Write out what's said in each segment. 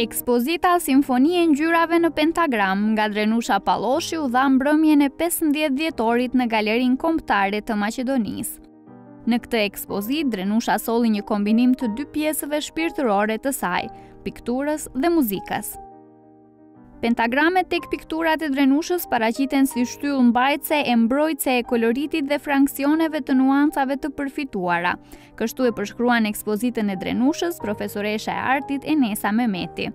Ekspozita Simfoni e Ngjyrave në Pentagram nga Drenusha Palloshi u dha mbrëmjen e 15 dhjetorit në Galerinë Kombëtare të Maqedonisë. Në këtë ekspozitë Drenusha solli një kombinim të dy pjesëve shpirtërore të saj, pikturës dhe muzikës. Pentagramet tek pikturat e Drenushës paraqiten si shtyllë mbajtëse e mbrojtëse e koloritit dhe fraksioneve të nuancave të përfituara. Kështu e përshkruan ekspozitën e Drenushës profesoresha e artit Enesa Memeti.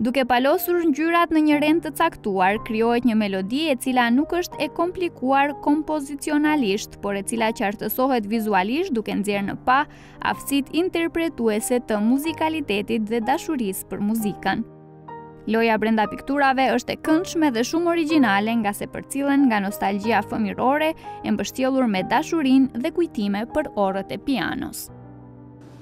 Duke palosur ngjyrat në një rend të caktuar, krijohet një melodi e cila nuk është e komplikuar kompozicionalisht, por e cila qartësohet vizualisht duke nxjerrë në pah aftësitë interpretuese të muzikalitetit dhe dashurisë për muzikën. Loja brenda pikturave është e këndshme dhe shumë origjinale ngase përcillen nga nostalgjia fëmijërore e mbështjellur me dashuri dhe kujtime për orët e pianos.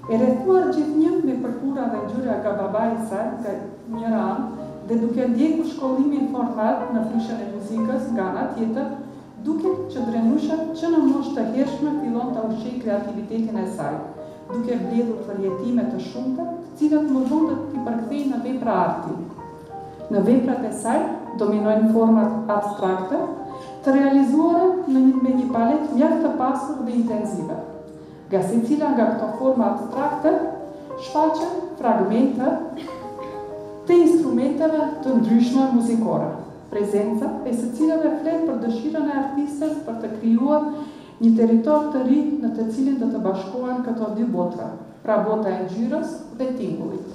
E rrethuar gjithnjë me përkura dhe ngjyra nga babai i saj, nga njëra anë, dhe duke ndjekur shkollimin formal në fushën e muzikës, nga ana tjetër, Duket që Drenusha që në moshë të hershme fillon ta ushqejë kreativitetin e saj, duke mbledhur përjetime të shumta, të cilat më vonë do t'i përkthejë në vepra arti. Në veprat e saj dominojnë format abstrakte, të realizuara në një me një paletë mjaft të pasur dhe intensive. Nga secila nga këto forma abstrakte shfaqen fragmente të instrumenteve të ndryshme muzikore. prezenca e të cilave flet për dëshirën e artistes për të krijuar një territor të ri në të cilin do të bashkohen këto dy botra, pra bota e ngjyrës dhe tingullit.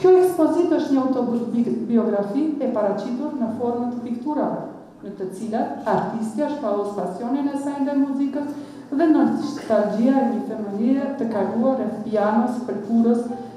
Kjo ekspozitë është një autobiografi e paraqitur në formë të pikturave, në të cilat artistja shpallos pasionin e saj ndaj muzikës dhe nostalgjinë e një fëmijërie të kaluar rreth pianos, fërkurës,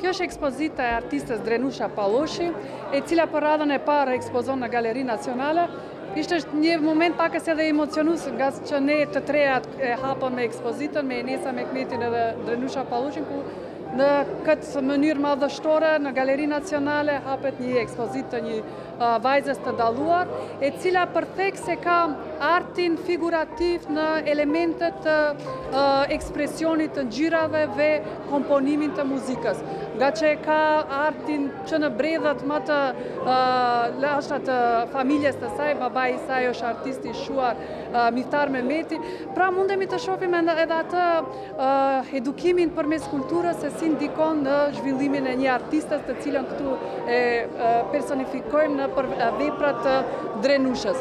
Kjo është ekspozita e artistes Drenusha Palloshi, e cila për radhën e parë ekspozon në Galeri Nacionale. Ishte është një moment paksa edhe emocionus, ngaqë ne të trejat e hapëm me ekspozitën, me Enesa Mehmetin edhe Drenusha Palloshin, ku në këtë mënyrë madhështore në Galeri Nacionale hapet një ekspozitë të një vajzës të dalluar, e cila përthekson ka artin figurativ në elemente të ekspresionit të ngjyrave dhe komponimin të muzikës, ngaqë e ka artin që në bredhët më të lashta të familjes të saj, babai i saj është artisti i shuar Miftar Memeti, pra mundemi të shohim edhe atë Edukimin përmes kulturës se si ndikon në zhvillimin e një artistes të cilën këtu e personifikojmë nëpër veprat e Drenushës.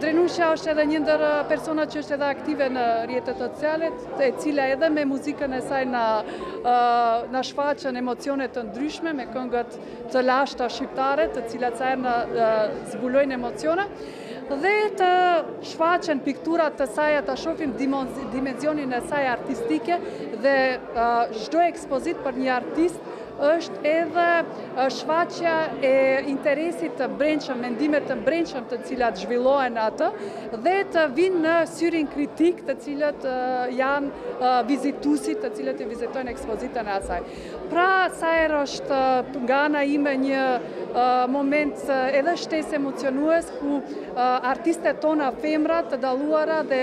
Drenusha është edhe një ndër persona që është edhe aktive në rrjetet sociale, e cila edhe me muzikën e saj na shfaqen emocione të ndryshme, me këngët të lashta shqiptare, të cilat sa herë na zbulojnë emocione. dhe të shfaqen pikturat të saja ta shofim dimensionin e saj artistike dhe çdo ekspozitë për një artist është edhe shfaqja e interesit të brendshëm, mendimit të brendshëm të cilat zhvillohen atë dhe të vijnë në syrin kritik të cilët janë vizituesit të cilët i vizitojnë ekspozitën e asaj. Pra, sa herë është nga ana ime një moment edhe shtesë emocionues ku artistet tona femra të dalluara dhe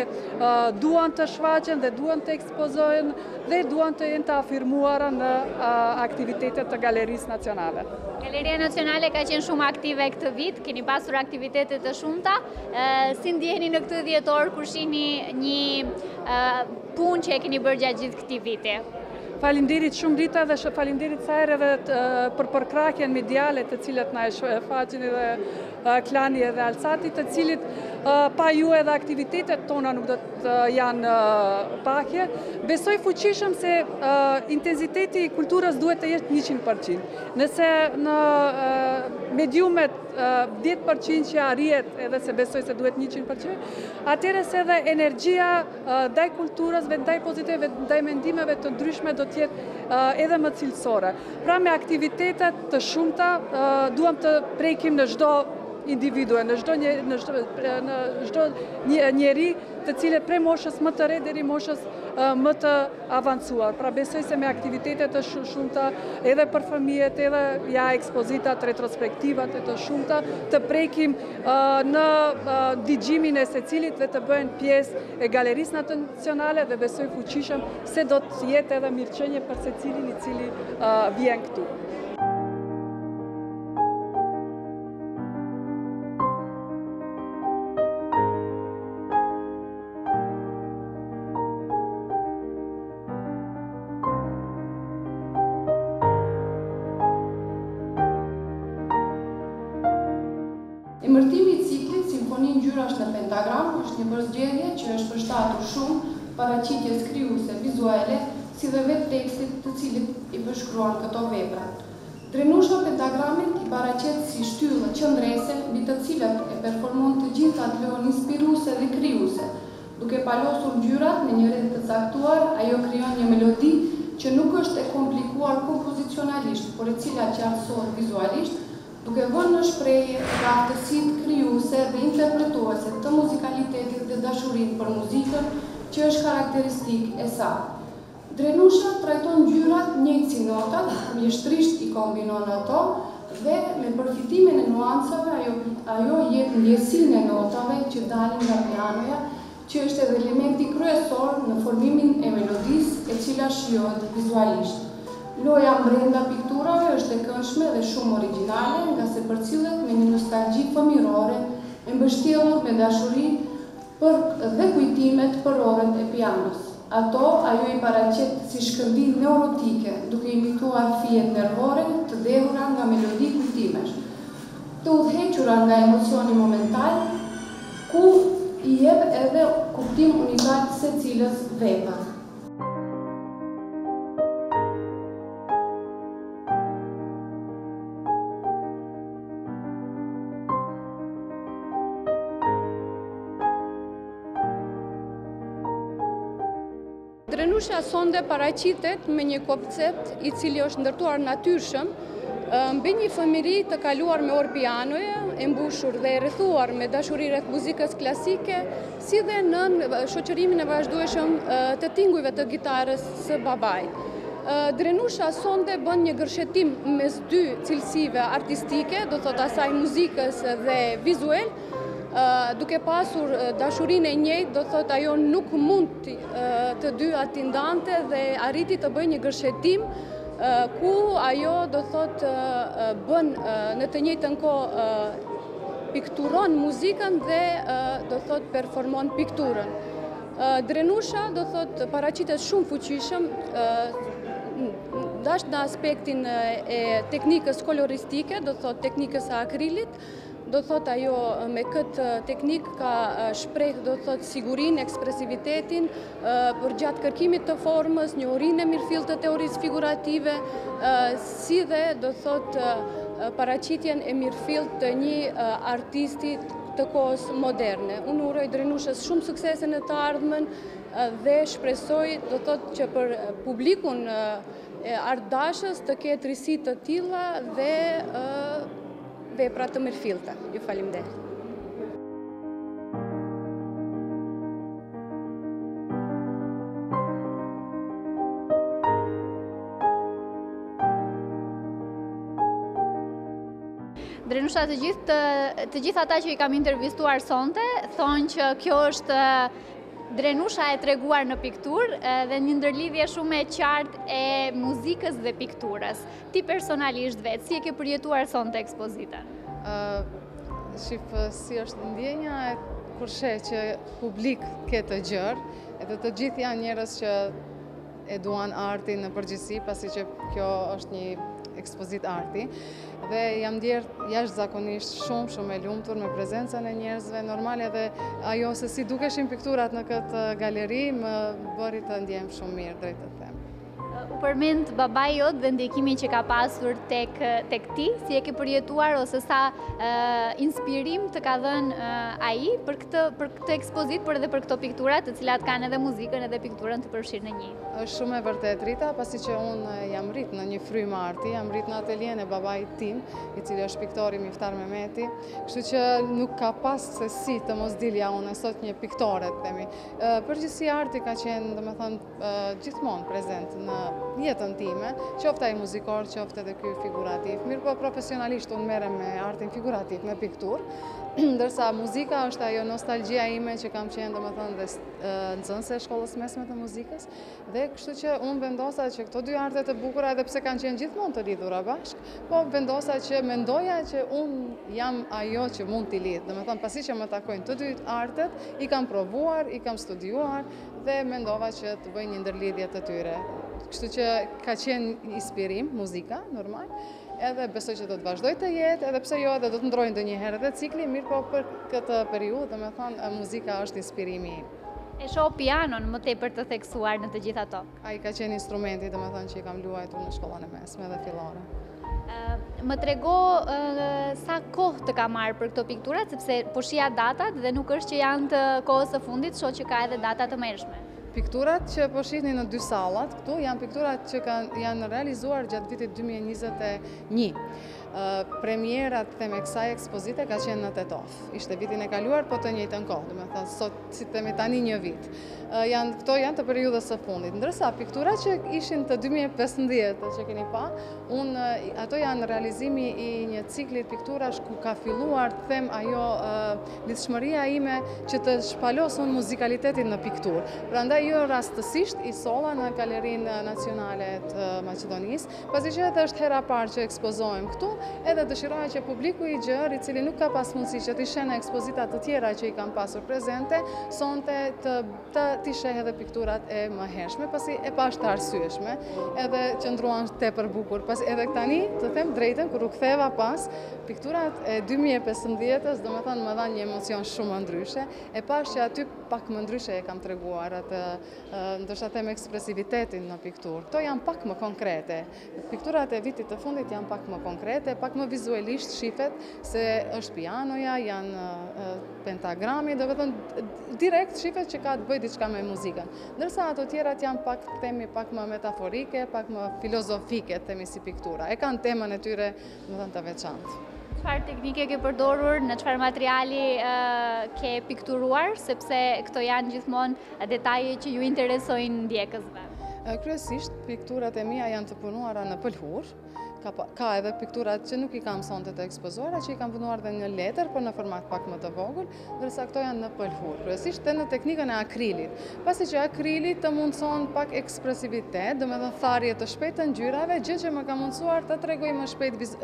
duan të shfaqen dhe duan të ekspozohen dhe duan të jenë të afirmuara në aktivitetet të Galerisë Nacionale. Galeria Nacionale ka qenë shumë aktive këtë vit, keni pasur aktivitete të shumta. Si ndiheni në këtë dhjetor kur shihni një punë që e keni bërë gjatë gjithë këtij viti? Faleminderit shumë Rita dhe faleminderit sa herë edhe për përkrahjen mediale të cilat na e shfaqin edhe Klani edhe Alsati të cilit pa ju edhe aktivitetet tona nuk do të janë pahje. Besoj fuqishëm se intensiteti i kulturës duhet të jetë 100%. Nëse në mediumet 10% që arrihet edhe se besoj se duhet 100%, atëherë se edhe energjia ndaj kulturës, ndaj pozitive, ndaj mendimeve të ndryshme do të jetë edhe më cilësore. Pra me aktivitete të shumta duam të prekim në çdo individue, në çdo njeri të cilët prej moshës më të re deri moshës më të avancuar. Pra besoj se me aktivitete të shumta edhe për fëmijët, edhe ja ekspozitat, retrospektivat e të shumta, të prekim në dëgjimin e secilit dhe të bëhen pjesë e Galerisë Nacionale dhe besoj fuqishëm se do të jetë edhe mirëqenie për secilin i cili vjen këtu. Emërtimi i ciklit Simfoni Ngjyrash në Pentagram është një përzgjedhje që është përshtatur shumë paraqitjes krijuese vizuale si dhe vetë tekstit të cilit i përshkruan këto vepra. Drenusha pentagramit i paraqet si shtyllë qëndrese mbi të cilat e performon të gjithë atë lojë inspiruese dhe krijuese. Duke palosur ngjyrat në një rend të caktuar, ajo krijon një melodi që nuk është e komplikuar kompozicionalisht, por e cila qartësohet vizualisht, duke vënë në shprehje edhe aftësitë krijuese dhe interpretuese të muzikalitetit dhe dashurinë për muzikën që është karakteristikë e saj. Drenusha trajton ngjyrat njëjtë si notat, mjeshtërisht i kombinon ato dhe me përftimin e nuancave ajo ajo jep ndjesinë e notave që dalin nga pianoja që është edhe elementi kryesor në formimin e melodisë e cila shijohet vizualisht. Loja mbrenda pikturave është e këndshme dhe shumë origjinale ngase përcillet me një nostalgji fëmijërore e mbështjellur me dashuri Por dhe kujtimet për orët e pianos. Ato ajo i paraqet si shkëndijë neurotike, duke imituar fijet nervore të dehura nga melodi kujtimesh, të udhëhequra nga emocioni momental, ku i jep edhe kuptim unikal secilës vepër. Drenusha sonde paraqitet me një koncept i cili është ndërtuar natyrshëm, mbi një fëmijëri të kaluar me orë pianoje, e mbushur dhe e rrethuar me dashuri rreth muzikës klasike, si dhe nën shoqërimin e vazhdueshëm të tingujve të kitarës së babait. Drenusha sonde bën një gërshetim mes dy cilësive artistike, do thotë asaj muzikës dhe vizuele, duke pasur dashurinë e njëjtë, do thotë ajo nuk mund të dyja t'i ndante dhe arriti të bëjë një gërshetim ku ajo do thotë bën në të njëjtën kohë pikturon muzikën dhe do thotë performon pikturën. Drenusha do thotë paraqitet shumë fuqishëm Dashtë në aspektin e teknikës koloristike, do të thotë teknikës së akrilit, do të thotë ajo me këtë teknikë ka shpreh, do të thotë sigurinë, ekspresivitetin, përgjatë kërkimit të formës, njohurinë e mirëfilltë të teorisë figurative, si dhe do të thotë paraqitjen e mirëfilltë të një artisti të kohës moderne. Unë i uroj Drenushës shumë suksese në të ardhmen, Dhe shpresoj, do të thotë që për publikun artdashës të ketë risi të tilla dhe vepra të mirëfillta. Ju faleminderit. Drenusha, të gjithë të gjithë ata që i kam intervistuar sonte, thonë që kjo është Drenusha e treguar në pikturë dhe një ndërlidhje shumë e qartë e muzikës dhe pikturës. Ti personalisht vetë, si e ke përjetuar sonte ekspozitën? Shif, si është ndjenja e kur sheh që publik ke të gjerë, edhe të gjithë janë njerëz që e duan artin në përgjithësi, pasi që kjo është një ekspozitë arti, dhe jam ndier jashtëzakonisht shumë shumë e lumtur me prezencën e njerëzve, normal edhe ajo se si dukeshin pikturat në këtë galeri, më bëri të ndjehem shumë mirë drejt të them. U përmend babai yt dhe ndikimi që ka pasur tek tek ti, si e ke përjetuar ose sa inspirim të ka dhënë ai për këtë për Këtë ekspozitë, por edhe për këto piktura, të cilat kanë edhe muzikën edhe pikturën të përfshirë në një. është shumë e vërtetë, Rita, pasi që unë jam rrit në një frymë arti, jam rrit në atelien e babait tim, i cili është piktori Miftar Memeti, kështu që nuk ka pas se si të mos dilja unë sot një piktore, të themi. Përgjithësi arti ka qenë, domethënë, gjithmonë prezent në jetën time, qoftë ai muzikor, qoftë edhe ky figurativ. Mirëpo profesionalisht unë merrem me artin figurativ, me pikturë, ndërsa muzika është ajo nostalgjia ime që kam qenë domethënë dhe nxënëse e shkollës mesme të muzikës, dhe kështu që unë vendosa që këto dy arte të bukura edhe pse kanë qenë gjithmonë të lidhura bashkë, po vendosa që mendoja që unë jam ajo që mund t'i lidh, domethënë pasi që më takojnë të dy artet, i kam provuar, i kam studiuar, Dhe mendova që të bëj një ndërlidhje të tyre. Kështu që ka qenë inspirim, muzika, normal, edhe besoj që do të vazhdojë të jetë, edhe pse jo edhe do të ndërrojë ndonjëherë edhe cikli, mirëpo për këtë periudhë, domethënë, muzika është inspirimi. E shoh pianon më tepër të theksuar në të gjitha ato? Ai ka qenë instrumenti, domethënë, që i kam luajtur në shkollën e mesme dhe fillore. Më trego sa kohë të ka marrë për këto piktura, sepse po shihja datat dhe nuk është që janë të kohës së fundit, shoh që ka edhe data të hershme. Pikturat që po shihni në dy sallat këtu janë pikturat që kanë janë realizuar gjatë vitit 2021. Premiera të them e kësaj ekspozite ka qenë në Tetovë. Ishte vitin e kaluar, po të njëjtën kohë, domethënë, sot si themi tani një vit. Janë, këto janë të periudhës së fundit. Ndërsa, piktura që ishin të 2015 që keni pa, unë, ato janë realizimi i një ciklit pikturash ku ka filluar të them ajo lidhshmëria ime që të shpalos unë muzikalitetin në pikturë. Prandaj jo rastësisht i solla në Galerinë Nacionale të Macedonisë, Pasi që edhe është hera e parë që ekspozoj këtu, edhe dëshiroja që publiku i gjerë, i cili nuk ka pas mundësi që t'i sheh në ekspozita të tjera që i kam pasur prezente, sonte t'i sheh edhe pikturat e mëhershme, pasi e pashë të arsyeshme, edhe qëndruan tepër bukur. Pasi edhe tani, të them drejtën, kur u ktheva pas, pikturat e 2015-ës, domethënë, më dhanë një emocion shumë më ndryshe, e pashë që aty pak më ndryshe e kam treguar atë Ndoshta them ekspresivitetin në pikturë. Këto janë pak më konkrete. Pikturat e vitit të fundit janë pak më konkrete, pak më vizualisht shifet se është pianoja, janë pentagrami, domethënë direkt shifet që ka të bëjë diçka me muzikën. Ndërsa ato tjerat janë pak themi pak më metaforike, pak më filozofike, themi si piktura. E kanë temën e tyre Domethënë të veçantë. Çfarë teknike ke përdorur, në çfarë materiali ke pikturuar, sepse këto janë gjithmonë detaje që iu interesojnë ndjekësve? Kryesisht, pikturat e mia janë të punuara në pëlhurë, ka edhe pikturat që nuk i kam sonte të ekspozuara, që i kam punuar dhe në letër, por në format pak më të vogël, ndërsa këto janë në pëlhurë, kryesisht dhe në teknikën e akrilit, pasi që akrili të mundëson pak ekspresivitet, domethënë tharje të shpejtë të ngjyrave, gjë që më ka mundësuar ta tregoj më shpejt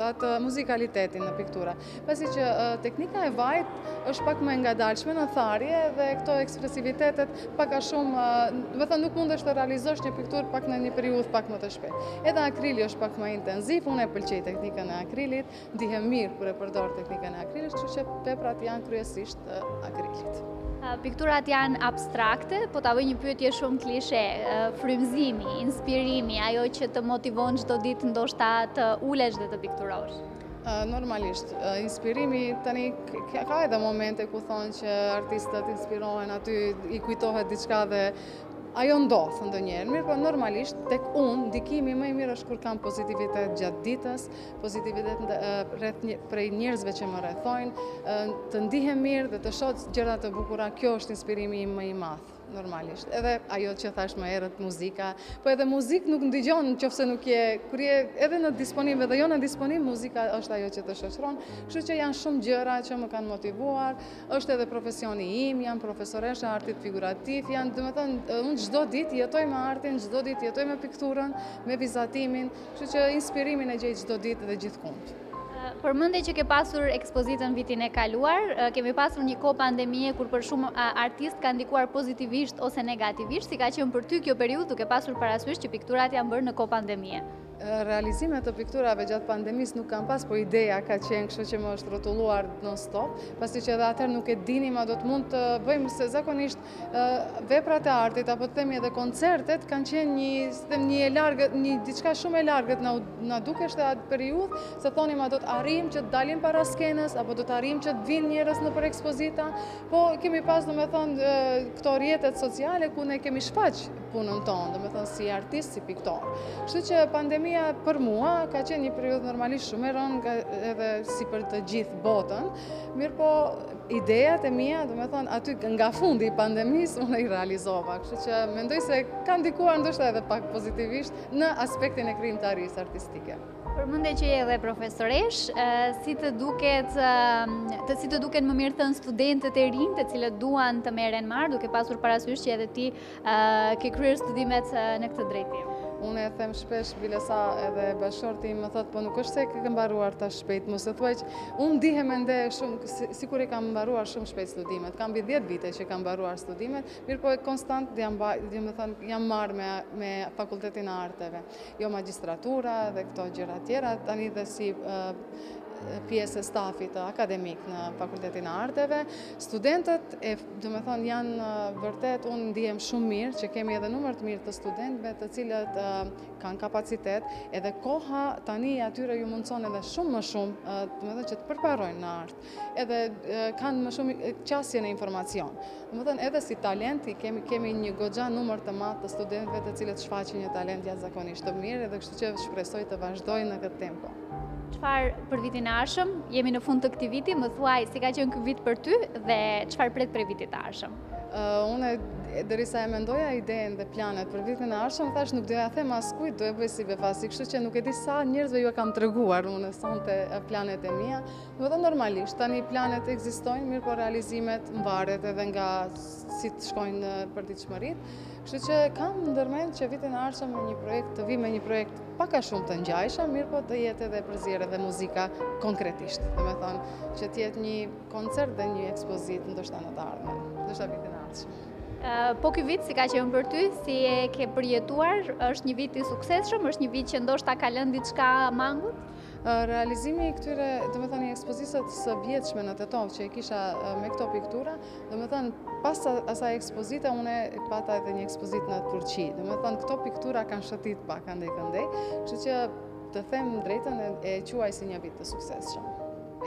muzikalitetin në piktura, pasi që teknika e vajit është pak më e ngadalshme në tharje dhe këto ekspresivitetet pak a shumë, domethënë nuk mundesh të realizosh një pikturë pak në një periudhë pak më të shpejtë. Edhe akrili është pak më intenziv, unë e pëlqej teknikën e akrilit, Ndihem mirë kur e përdor teknikën e akrilit, kështu që veprat janë kryesisht të akrilit. Pikturat janë abstrakte, po ta bëj një pyetje shumë klishe, frymëzimi, inspirimi, ajo që të motivon çdo ditë ndoshta të ulesh dhe të pikturosh. Normalisht, inspirimi tani ka edhe momente ku thonë që artistët inspirohen aty, i kujtohet diçka dhe ajo ndodh ndonjëherë, mirëpo normalisht tek unë ndikimi më i mirë është kur kam pozitivitet gjatë ditës, pozitivitet rreth prej njerëzve që më rrethojnë, të ndihem mirë dhe të shoh gjëra të bukura, kjo është inspirimi im më i madh normalisht. Edhe ajo që thashë më herët muzika, po edhe muzikë nuk ndigjon në qoftë se nuk je, kur je edhe në disponim edhe jo në disponim, muzika është ajo që të shoqëron, kështu që janë shumë gjëra që më kanë motivuar, është edhe profesioni im, jam profesoreshë e artit figurativ, jam, domethënë, unë çdo ditë jetoj me artin, çdo ditë jetoj me pikturën, me vizatimin, Kështu që inspirimin e gjej çdo ditë dhe gjithkund. Përmende që ke pasur ekspozitën vitin e kaluar, kemi pasur një kohë pandemie kur për shumë artistë ka ndikuar pozitivisht ose negativisht, si ka qenë për ty kjo periudhë duke pasur parasysh që pikturat janë bërë në kohë pandemie? Realizime të pikturave gjatë pandemisë nuk kam pas, po ideja ka qenë kështu që më është rrotulluar non-stop, pasi që edhe atëherë nuk e dinim a do të mund të bëjmë se zakonisht Veprat e artit, apo të themi edhe koncertet, kanë qenë një, s'e them, një e largët, një diçka shumë e largët na, na dukeshte atë periudhë, se thonim a do të arrijmë që të dalim para skenës, apo do të arrijmë që të vijnë njerëz nëpër ekspozita, po kemi pas, domethënë, këto rrjetet sociale, ku ne kemi shfaq punën tonë, domethënë, si artist, si piktor. Kështu që pandemia për mua, ka qenë një periudhë normalisht shumë e rëndë, edhe si për të gjithë botën, mirëpo, Idetë e mia, domethënë, aty nga fundi i pandemisë, unë i realizova, kështu që mendoj se ka ndikuar ndoshta edhe pak pozitivisht në aspektin e krijimtarisë artistike. Përmende që je dhe profesoreshë, si të duket, të si të duket më mirë thënë studentët e rinj të cilët duan të merren me art, duke pasur parasysh që edhe ti Ke kryer studimet në këtë drejtim? Unë e them shpesh bilesa edhe bashkëshorti më thotë po nuk është se ke mbaruar aq shpejt, mos e thuaj që unë ndihem ende shumë, sikur i kam mbaruar shumë shpejt studimet, ka mbi 10 vite që kam mbaruar studimet, mirëpo konstant jam, jam marrë me, me fakultetin e arteve, jo magistratura dhe këto gjëra tjera, tani dhe si pjesë e stafit akademik në fakultetin e arteve, studentët e Domethënë janë vërtet, unë ndihem shumë mirë që kemi edhe numër të mirë të studentëve të cilët kanë kapacitet edhe koha tani atyre ju mundëson edhe shumë më shumë domethënë që të përparojnë në art edhe kanë më shumë qasje në informacion. Domethënë edhe si talenti kemi, kemi një goxha numër të madh të studentëve të cilët shfaqin një talent jashtëzakonisht të mirë edhe kështu që shpresoj të vazhdojnë në këtë tempo. Çfarë për vitin e ardhshëm, jemi në fund të këtij viti, më thuaj si ka qenë ky vit për ty dhe çfarë pret prej vitit të ardhshëm? Unë, derisa e mendoja idenë dhe planet për vitin e ardhshëm, thashë nuk do ia them askujt, do e bëj si befasi, kështu që nuk e di sa njerëzve jua kam treguar unë sonte planet e mia, domethënë normalisht, tani planet ekzistojnë, mirëpo realizimet varet edhe nga si të shkojnë përditshmëritë, Kështu që kam ndër mend që vitin e ardhshëm me një projekt të vij me një projekt pak a shumë të ngjashëm, mirëpo të jetë edhe përzier edhe muzika konkretisht. Domethënë që të jetë një koncert dhe një ekspozitë ndoshta në të ardhmen, ndoshta vitin e ardhshëm. Po ky vit si ka qenë për ty, si e ke përjetuar, është një vit i suksesshëm, është një vit që ndoshta ka lënë diçka mangut? Realizimi i këtyre, domethënë, i ekspozitës së vjetshme në Tetovë që e kisha me këto piktura, Domethënë, pas asaj ekspozite, unë pata edhe një ekspozitë në Turqi. Domethënë, këto piktura kanë shëtit pak andej këndej, kështu që të them të drejtën e quaj si një vit të suksesshëm.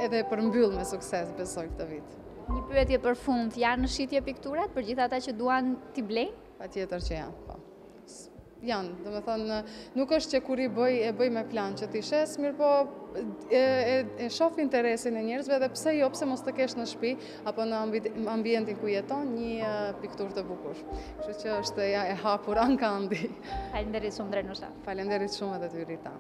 Edhe përmbyll me sukses, besoj këtë vit. Një pyetje për fund, janë në shitje pikturat për gjithë ata që duan t'i blejnë? Patjetër që janë, po. Janë, domethënë, nuk është që kur i bëj, e bëj me plan që t'i shes, mirëpo e shof interesin e njerëzve dhe pse jo, pse mos të kesh në shpi, apo në ambientin ku jeton, një pikturë të bukur. Kështu që është i hapur ankandi. Faleminderit shumë, Drenusha. Faleminderit shumë edhe ty Rita.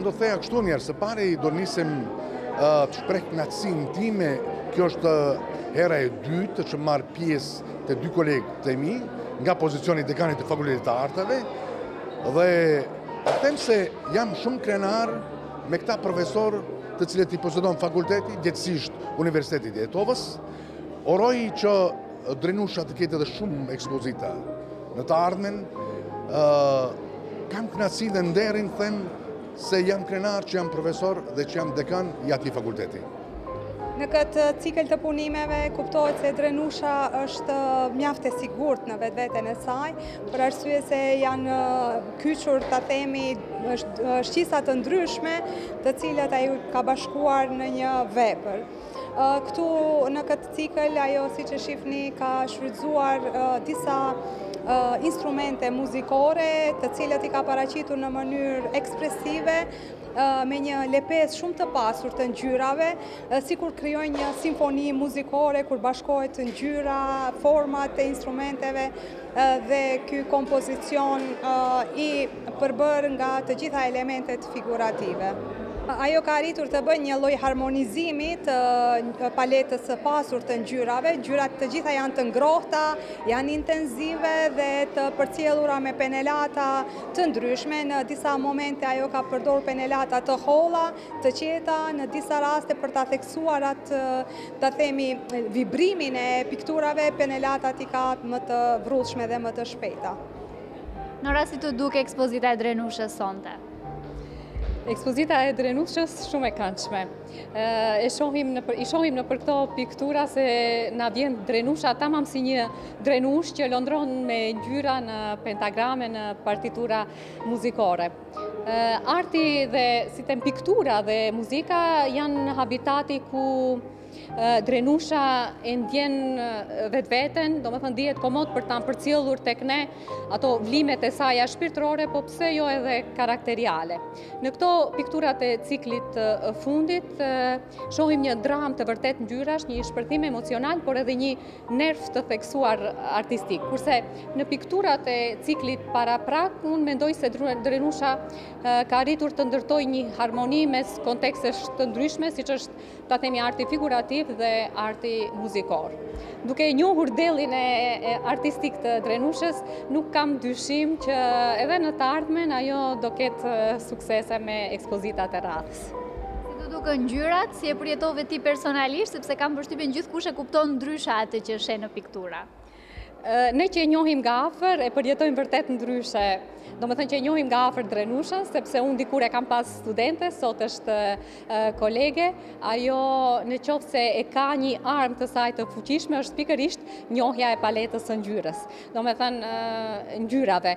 Unë do të thoja kështu njëherë, së pari do nisim të shpreh kënaqësinë time, kjo është hera e dytë që marr pjesë te dy kolegët e mi, nga pozicioni i dekanit të fakultetit të arteve, dhe të them se jam shumë krenar me këta profesorë të cilët i posedon fakulteti, gjegjësisht Universiteti i Tetovës, Uroj që Drenusha të ketë edhe shumë ekspozita në të ardhmen. Kam kënaqësinë dhe nderin të them se jam krenar që jam profesor dhe që jam dekan i atij fakulteti. Në këtë cikël të punimeve, kuptohet se Drenusha është mjaft e sigurt në vetveten e saj, për arsye se janë kyqur të themi shqisa të ndryshme të cilat ajo i ka bashkuar në një vepër. Këtu në këtë cikël, ajo siç e shifni ka shfrytëzuar disa instrumente muzikore të cilat i ka paraqitur në mënyrë ekspresive me një lepezë shumë të pasur të ngjyrave, sikur krijojnë një simfoni muzikore, kur bashkohet ngjyra, format e instrumenteve, Dhe ky kompozicion i përbërë nga të gjitha elementet figurative. Ajo ka arritur të bëjë një lloj harmonizimi të paletës së pasur të ngjyrave. Ngjyrat të gjitha janë të ngrohta, janë intensive dhe të përcjellura me penelata të ndryshme. Në disa momente ajo ka përdorur penelata të holla, të qeta, në disa raste për ta theksuar atë ta themi, vibrimin e pikturave, penelatat i ka më të vrullshme dhe më të shpejta. Nora, si t'u duk ekspozita e Drenushës sonte? Ekspozita e Drenushës shumë e këndshme. I shohim nëpër këto piktura se na vjen Drenusha tamam si një drenushë që lodron me ngjyra në pentagrame në partitura muzikore. Arti dhe sidomos piktura dhe muzika janë habitati ku Drenusha e ndjen vetveten, domethënë ndihet komod për ta përcjellur tek ne ato vlimet e saja shpirtërore, po pse jo edhe karakteriale. Në këto pikturat e ciklit të fundit, shohim një dramë të vërtetë ngjyrash, një shpërthim emocional, por edhe një nerv të theksuar artistik. Kurse në pikturat e ciklit paraprak, unë mendoj se Drenusha ka arritur të ndërtojë një harmoni mes kontekstesh të ndryshme, siç është ta themi arti figurativ dhe arti muzikor. Duke e njohur dellin artistik të Drenushës, nuk kam dyshim që edhe në të ardhmen ajo do ketë suksese me ekspozitat e radhës. Alex. Si të dukën ngjyrat, si e përjetove ti personalisht, sepse kam përshtypjen gjithkush e kupton ndryshe atë që sheh në piktura. Ne që e njohim nga afër, e përjetojmë vërtet ndryshe. Domethënë që e njohim nga afër Drenushën, sepse unë dikur e kam pas studente, sot është kolege. Ajo në qoftë se e ka një armë të saj të fuqishme, është pikërisht njohja e paletës së ngjyrës. Domethënë ngjyrave.